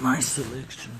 My selection.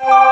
Thank you.